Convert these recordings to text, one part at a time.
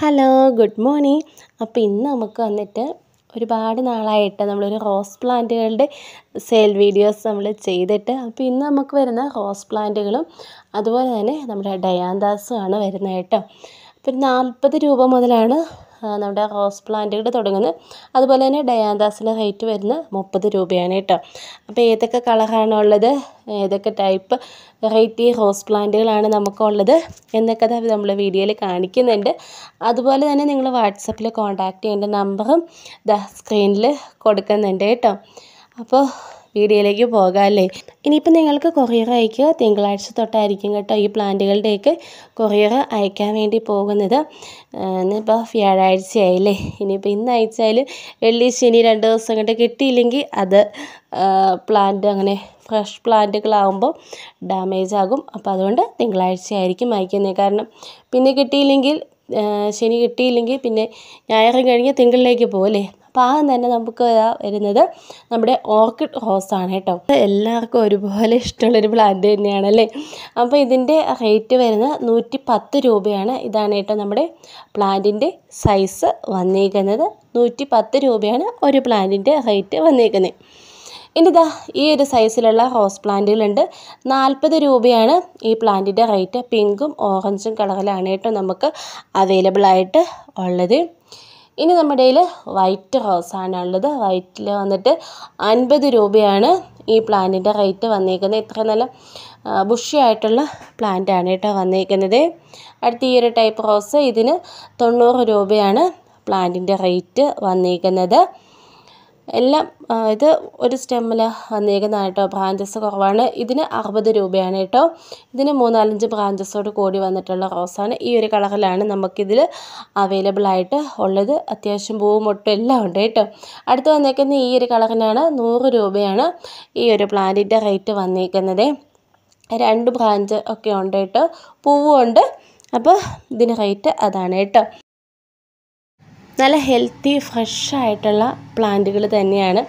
Hello good morning അപ്പോൾ ഇന്ന് നമുക്ക് വന്നിട്ട് ഒരുപാട് നാളായിട്ട് നമ്മളൊരു റോസ് പ്ലാന്റുകളുടെ സെയിൽ വീഡിയോസ് നമ്മൾ ചെയ്തിട്ട് അപ്പോൾ ഇന്ന് നമുക്ക് വരുന്ന റോസ് പ്ലാന്റുകളും അതുപോലെ തന്നെ നമ്മുടെ ഡയാന്താസും ആണ് വരുന്നത് കേട്ടോ. അപ്പോൾ നാൽപ്പത് രൂപ മുതലാണ് നമ്മുടെ റോസ് പ്ലാന്റുകൾ തുടങ്ങുന്നത് അതുപോലെ തന്നെ ഡയാന്താസിന്റെ റേറ്റ് വരുന്നത് മുപ്പത് രൂപയാണ് കേട്ടോ. അപ്പോൾ ഏതൊക്കെ കളറാണ് ഉള്ളത്? ഏതൊക്കെ ടൈപ്പ് വെറൈറ്റി റോസ് പ്ലാന്റുകളാണ് നമുക്കുള്ളത് എന്നൊക്കെ നമ്മൾ വീഡിയോയിൽ കാണിക്കുന്നുണ്ട്. അതുപോലെ തന്നെ നിങ്ങൾ വാട്സപ്പിൽ കോൺടാക്റ്റ് ചെയ്യേണ്ട നമ്പറും ദ സ്ക്രീനിൽ കൊടുക്കുന്നുണ്ട് കേട്ടോ. അപ്പോൾ വീഡിയോയിലേക്ക് പോകാമല്ലേ ഇനിയിപ്പോൾ നിങ്ങൾക്ക് കൊറിയർ അയക്കുക തിങ്കളാഴ്ച തൊട്ടായിരിക്കും കേട്ടോ ഈ പ്ലാന്റുകളുടെയൊക്കെ കൊറിയർ അയക്കാൻ വേണ്ടി പോകുന്നത്. ഇന്നിപ്പോൾ വ്യാഴാഴ്ചയായില്ലേ? ഇനിയിപ്പോൾ ഇന്ന് അയച്ചാൽ വെള്ളി ശനി രണ്ട് ദിവസം കൊണ്ട് കിട്ടിയില്ലെങ്കിൽ അത് പ്ലാന്റ് അങ്ങനെ ഫ്രഷ് പ്ലാന്റുകളാകുമ്പോൾ ഡാമേജ് ആകും. അപ്പോൾ അതുകൊണ്ട് തിങ്കളാഴ്ച ആയിരിക്കും അയക്കുന്നത്. കാരണം പിന്നെ കിട്ടിയില്ലെങ്കിൽ ശനി കിട്ടിയില്ലെങ്കിൽ പിന്നെ ഞായറും കഴിഞ്ഞ് തിങ്കളിലേക്ക് പോകല്ലേ ആ തന്നെ നമുക്ക് വരുന്നത് നമ്മുടെ ഓർക്കിഡ് റോസാണ് കേട്ടോ. എല്ലാവർക്കും ഒരുപോലെ ഇഷ്ടമുള്ളൊരു പ്ലാന്റ് തന്നെയാണ് അല്ലേ? അപ്പോൾ ഇതിന്റെ റേറ്റ് വരുന്നത് നൂറ്റി പത്ത് രൂപയാണ്. ഇതാണ് കേട്ടോ നമ്മുടെ പ്ലാന്റിന്റെ സൈസ് വന്നേക്കുന്നത്. നൂറ്റി പത്ത് രൂപയാണ് ഒരു പ്ലാന്റിന്റെ റേറ്റ് വന്നേക്കുന്നത്. ഇനി ഇതാ ഈ ഒരു സൈസിലുള്ള റോസ് പ്ലാന്റുകളുണ്ട് നാൽപ്പത് രൂപയാണ് ഈ പ്ലാന്റിന്റെ റേറ്റ് പിങ്കും ഓറഞ്ചും കളറിലാണ് കേട്ടോ നമുക്ക് അവൈലബിൾ ആയിട്ട് ഉള്ളത്. ഇനി നമ്മുടെ കയ്യിൽ വൈറ്റ് റോസാണ് ഉള്ളത് വൈറ്റിൽ വന്നിട്ട് അൻപത് രൂപയാണ് ഈ പ്ലാന്റിന്റെ റേറ്റ് വന്നേക്കുന്നത്. ഇത്ര നല്ല ബുഷിയായിട്ടുള്ള പ്ലാന്റ് ആണ് കേട്ടോ വന്നേക്കുന്നത്. അടുത്ത ഈ ഒരു ടൈപ്പ് റോസ് ഇതിന് തൊണ്ണൂറ് രൂപയാണ് പ്ലാന്റിന്റെ റേറ്റ് വന്നിരിക്കുന്നത് എല്ലാം ഇത് ഒരു സ്റ്റെമ്മിൽ വന്നേക്കുന്നതാണ് കേട്ടോ. ബ്രാഞ്ചസ് കുറവാണ്. ഇതിന് അറുപത് രൂപയാണ് കേട്ടോ. ഇതിന് മൂന്നാലഞ്ച് ബ്രാഞ്ചസോട് കൂടി വന്നിട്ടുള്ള റോസാണ്. ഈ ഒരു കളറിലാണ് നമുക്കിതിൽ അവൈലബിൾ ആയിട്ട് ഉള്ളത്. അത്യാവശ്യം പൂവും മൊട്ടും എല്ലാം ഉണ്ട് കേട്ടോ. അടുത്ത് വന്നേക്കുന്ന ഈ ഒരു കളറിനാണ് നൂറ് രൂപയാണ് ഈ ഒരു പ്ലാന്റിന്റെ റേറ്റ് വന്നേക്കുന്നത്. രണ്ട് ബ്രാഞ്ച് ഒക്കെ ഉണ്ട് കേട്ടോ. പൂവും ഉണ്ട് അപ്പോൾ ഇതിന് റേറ്റ് അതാണ് കേട്ടോ. നല്ല ഹെൽത്തി ഫ്രഷ് ആയിട്ടുള്ള പ്ലാന്റുകൾ തന്നെയാണ്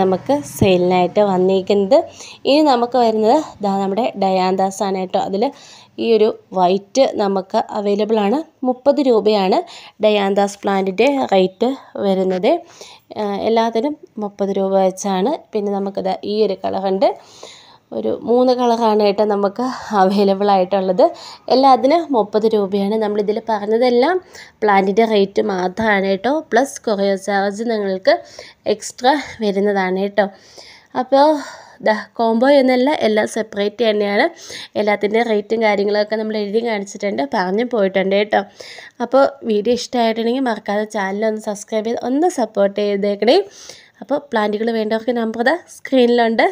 നമുക്ക് സെയിലിനായിട്ട് വന്നിരിക്കുന്നത്. ഇനി നമുക്ക് വരുന്നത് ഇതാ നമ്മുടെ ഡയാന്താസ് ആണ് കേട്ടോ. അതിൽ ഈ ഒരു വൈറ്റ് നമുക്ക് അവൈലബിൾ ആണ്. മുപ്പത് രൂപയാണ് ഡയാന്താസ് പ്ലാന്റിന്റെ റേറ്റ് വരുന്നത്. എല്ലാത്തിനും മുപ്പത് രൂപ വെച്ചാണ്. പിന്നെ നമുക്കിത് ഈ ഒരു കളറുണ്ട്. ഒരു മൂന്ന് കളറാണ് കേട്ടോ നമുക്ക് അവൈലബിൾ ആയിട്ടുള്ളത്. എല്ലാത്തിനും മുപ്പത് രൂപയാണ്. നമ്മളിതിൽ പറഞ്ഞതെല്ലാം പ്ലാന്റിന്റെ റേറ്റ് മാത്രമാണ് കേട്ടോ പ്ലസ് കൊറിയർ ചാർജ് നിങ്ങൾക്ക് എക്സ്ട്രാ വരുന്നതാണ് കേട്ടോ അപ്പോൾ കോംബോ എന്നല്ല എല്ലാം സെപ്പറേറ്റ് തന്നെയാണ്. എല്ലാത്തിന്റെ റേറ്റും കാര്യങ്ങളൊക്കെ നമ്മൾ എഴുതി കാണിച്ചിട്ടുണ്ട് പറഞ്ഞു പോയിട്ടുണ്ട് കേട്ടോ അപ്പോൾ വീഡിയോ ഇഷ്ടമായിട്ടുണ്ടെങ്കിൽ മറക്കാതെ ചാനൽ ഒന്ന് സബ്സ്ക്രൈബ് ചെയ്ത് ഒന്ന് സപ്പോർട്ട് ചെയ്തേക്കണേ. അപ്പോൾ പ്ലാന്റുകൾ വേണ്ടവർക്ക് നമ്പർ സ്ക്രീനിലുണ്ട്